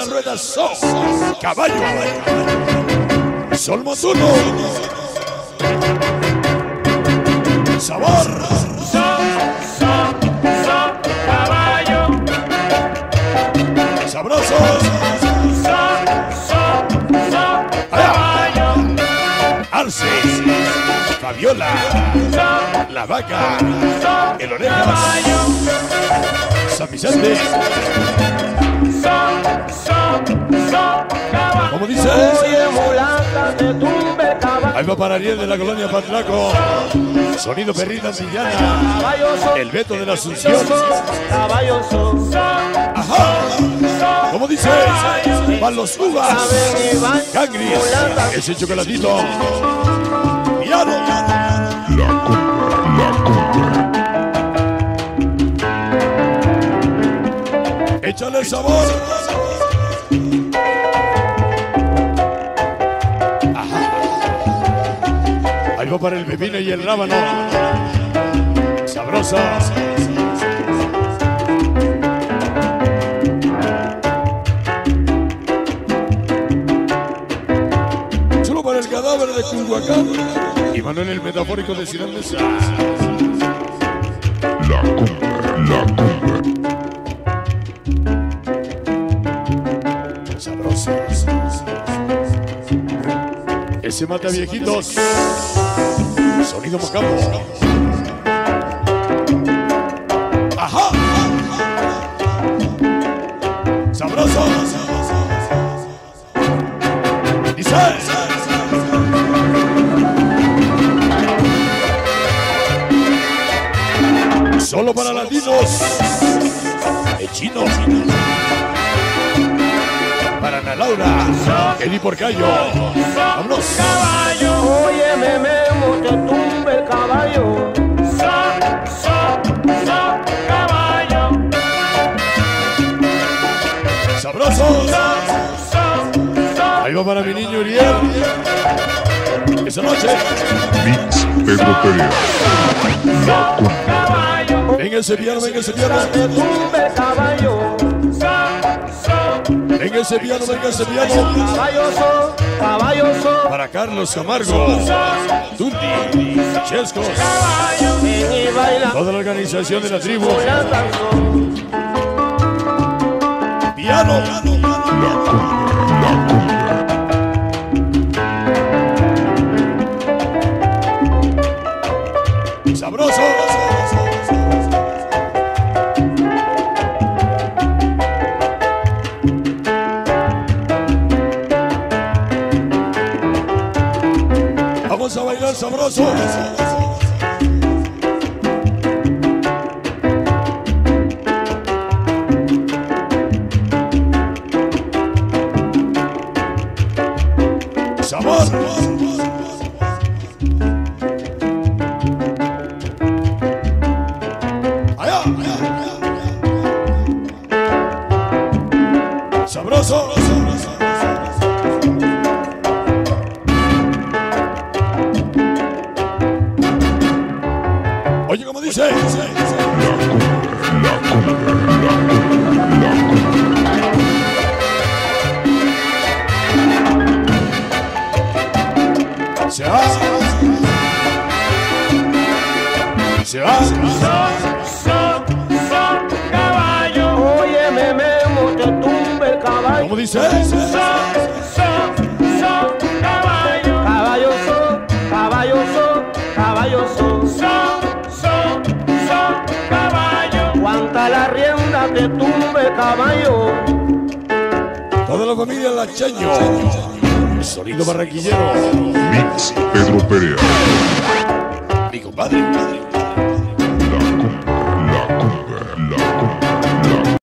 las ruedas son caballo. Sol montuno. Sabor. Caballo. Sabrosos. Caballo. Arce. Fabiola. La vaca. El orejas. San Vicente. ¿Cómo dice? Oye, mulata, te tumbe caballo. Ahí va para Ariel de la colonia Patlaco. Sonido perrita son, El Beto de la Asunción. Ajá. ¿Cómo dice? Van los uvas. Cangris. Ese chocolatito. Piano. Échale sabor. Va para el pepino y el rábano. Sabrosa. Solo para el cadáver de Cunhuacán y Manuel el metafórico de Ciudad. La cumbre, la. Ese mata viejitos. Sonido mocambo. Ajá. Sabroso. Dice. Solo para latinos. El chino. Laura. Eddie Porcayo. Vámonos. Caballo, oye, me memo, te tumbe el caballo. Sabrosos. Ahí va para mi niño Uriel. Esa noche. Mix Pedro caballo. Venga ese piano, venga ese piano. Venga ese piano, venga ese piano. caballo son, caballo son. Para Carlos Camargo. Tundi. Chescos. Toda la organización de la tribu. La canción. Piano. La Vamos a bailar sabroso. Sabor. Allá. Sabroso. Oye, ¿cómo dice? La cumbre, la cumbre, la cumbre, la cumbre. Se va. Se va. Son, son, son caballo. Oye, me memo, te tumbe el caballo. ¿Cómo dice? Son, son, son caballo. Caballo son, caballo son, caballo. Son, rienda, te tumbe caballo. Toda la familia Lacheño. Sonido barranquillero. Mix Pedro Perea. Mi compadre.